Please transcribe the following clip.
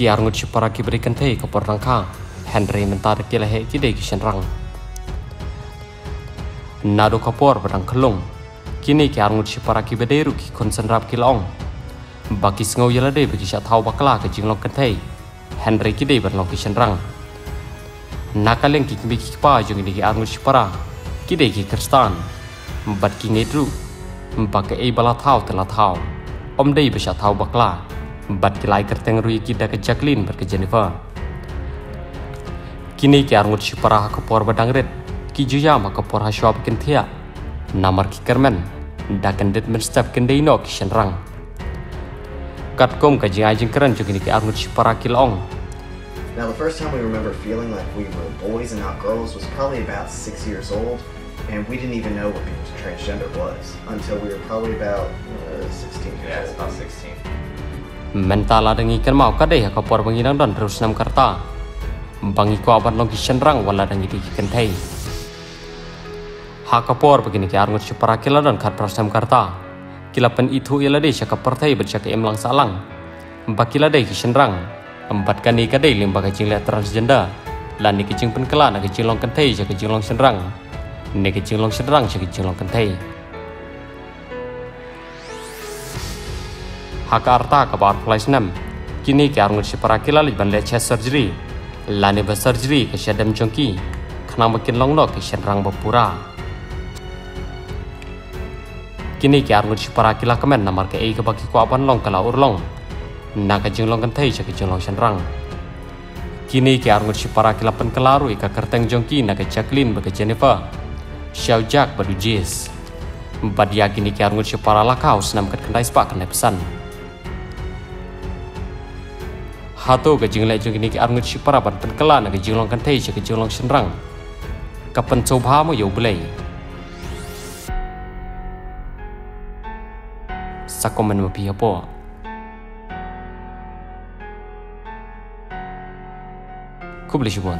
ki arngut si para ki berikan thei ko por henry mentar ki la he ki de ki shen rang. Nado kapor badang khlung kini ki arngut si para ki bederu ki konsen rap ki long. Baki sngo yala de baki sha thau bakla ka jinglong kan henry ki de ban long ki shen rang. Nakaleng ki ki ki pa jung ni ki arngut si para ki de ki kristan. Bat ki ngedru mbak e bala thau tela thau. Om dei besha thau bakla bat ki lai kerteng rui ki da ke Jacqueline ber ke Jennifer kini ki arngut si para ka por badang ret ki juya ma ka por ha shop kin thia namar ki kermen da kan det men step kin dei no ki shen rang kat kom ka jing ajing keren jo kini ki arngut si para ki long Now, the first time we remember feeling like we were boys and not girls was probably about six years old, and we didn't even know what being transgender was until we were probably about uh, 16 years Yeah, it's old. about 16. Mentala dengi kan mau ka dei ka por bangi nang don terus nam karta bangi ko aban long ki shen rang wala dengi di ki kan thei ha ka por begini ki arngut si para kila don khat prasam karta kila pen itu ila dei ka per thei bercak em lang salang. Bakila dei ki shen rang empat kani ka dei lim bagai jing le transgender. Lan ni ki jing pen kala na ki jing long ja ki jing long shen rang ni ki jing long shen rang ja ki jing long kan ban le chest surgery. Lani ba surgery ke syadam jongki khana makin long no ke shen rang bapura. Kini ke arngut si para kila kemen namar ke ei ke baki ko aban long kala urlong na ka jing long kan thei cha long rang. Kini ke arngut si para kila pen kelaru ika kerteng jongki na ke Jacqueline ba ke Jennifer. Xiao Jack ba du Jis. Badia kini ke arngut si para lakau senam kat kendai spak kendai pesan hato ga jingle jing ni arngut si para ban pen kala na ga jinglong kan che ga jinglong senrang ka pen chobha mo yo blei sakomen mo pi apo kubli shibon